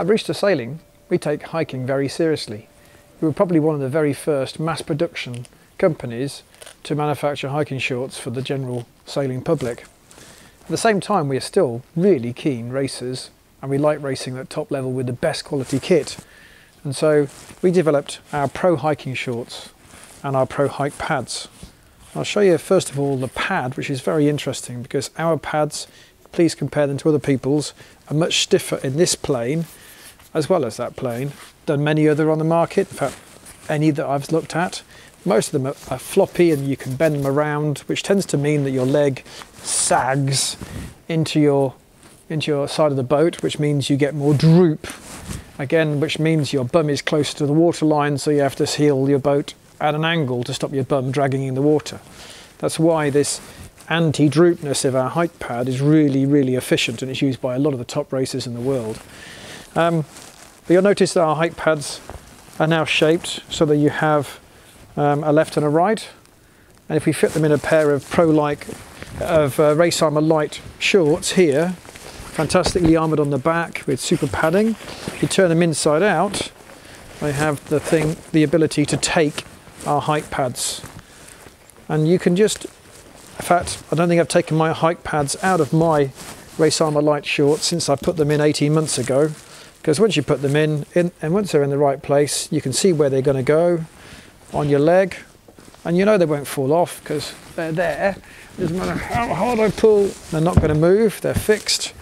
At Rooster Sailing, we take hiking very seriously. We were probably one of the very first mass production companies to manufacture hiking shorts for the general sailing public. At the same time, we are still really keen racers and we like racing at top level with the best quality kit. And so we developed our pro hiking shorts and our pro hike pads. I'll show you first of all the pad, which is very interesting because our pads, please compare them to other people's, are much stiffer in this plane as well as that plane than many other on the market. In fact, any that I've looked at. Most of them are, are floppy and you can bend them around, which tends to mean that your leg sags into your into your side of the boat, which means you get more droop. Again, which means your bum is closer to the waterline, so you have to heel your boat at an angle to stop your bum dragging in the water. That's why this anti-droopness of our hike pad is really, really efficient and it's used by a lot of the top racers in the world. Um, but you'll notice that our hike pads are now shaped so that you have um, a left and a right. And if we fit them in a pair of pro-like of uh, Race Armour Lite shorts here, fantastically armored on the back with super padding, if you turn them inside out, they have the thing, the ability to take our hike pads. And you can just, in fact, I don't think I've taken my hike pads out of my Race Armour Lite shorts since I put them in 18 months ago. Because once you put them in, in, and once they're in the right place, you can see where they're going to go on your leg. And you know they won't fall off because they're there. Doesn't matter how hard I pull, they're not going to move, they're fixed.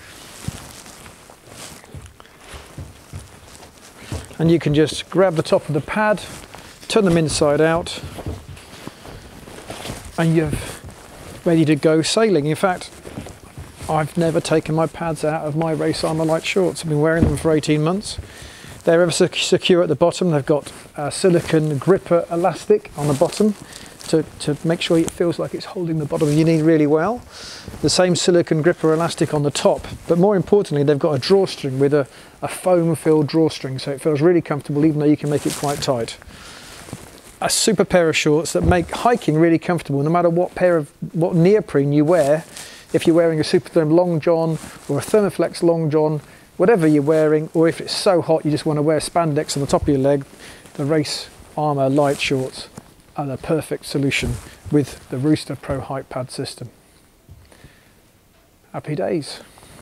And you can just grab the top of the pad, turn them inside out, and you're ready to go sailing. In fact, I've never taken my pads out of my Race Armour Lite shorts. I've been wearing them for 18 months. They're ever so secure at the bottom. They've got a silicon gripper elastic on the bottom to, to make sure it feels like it's holding the bottom of your knee really well. The same silicon gripper elastic on the top, but more importantly, they've got a drawstring with a, a foam filled drawstring, so it feels really comfortable even though you can make it quite tight a super pair of shorts that make hiking really comfortable no matter what pair of what neoprene you wear if you're wearing a Supertherm long john or a thermoflex long john whatever you're wearing or if it's so hot you just want to wear spandex on the top of your leg the Race Armour Lite shorts are the perfect solution with the rooster pro hike pad system. Happy days